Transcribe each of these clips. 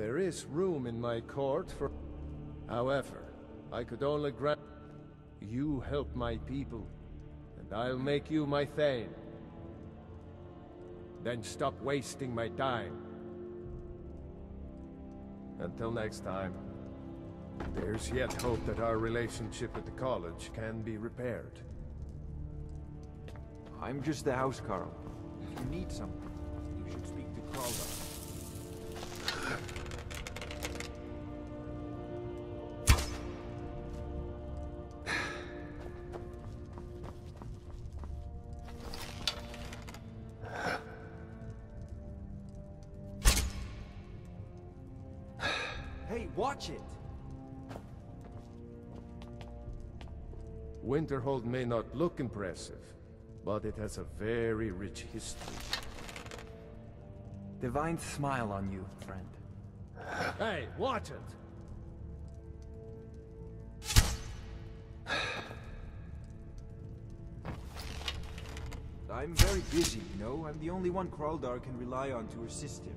There is room in my court for... However, I could only grant... You help my people, and I'll make you my Thane. Then stop wasting my time. Until next time, there's yet hope that our relationship at the college can be repaired. I'm just the housecarl. If you need something, you should speak to Kraldar. Hey, watch it! Winterhold may not look impressive, but it has a very rich history. Divine smile on you, friend. Hey, watch it! I'm very busy, you know? I'm the only one Kraldar can rely on to assist him.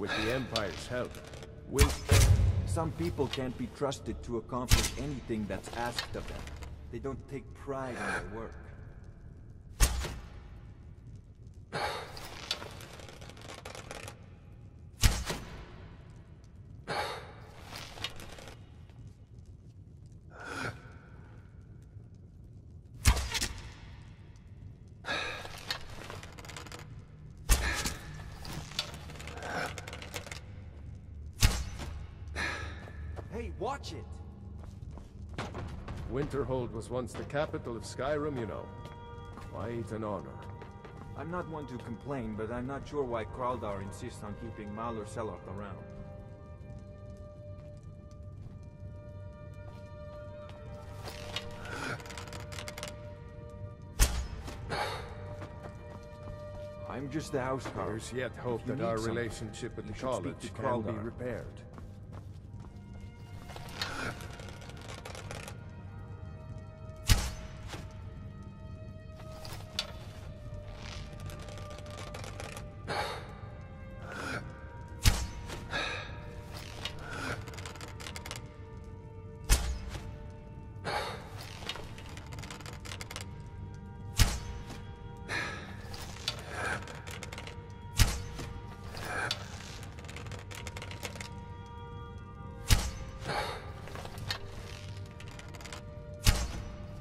With the Empire's help, we'll... Some people can't be trusted to accomplish anything that's asked of them. They don't take pride in their work. Hey, watch it! Winterhold was once the capital of Skyrim, you know. Quite an honor. I'm not one to complain, but I'm not sure why Kraldar insists on keeping Malur Seloth around. I'm just the house Carl. There's yet hope that our something, relationship with the should college can be repaired.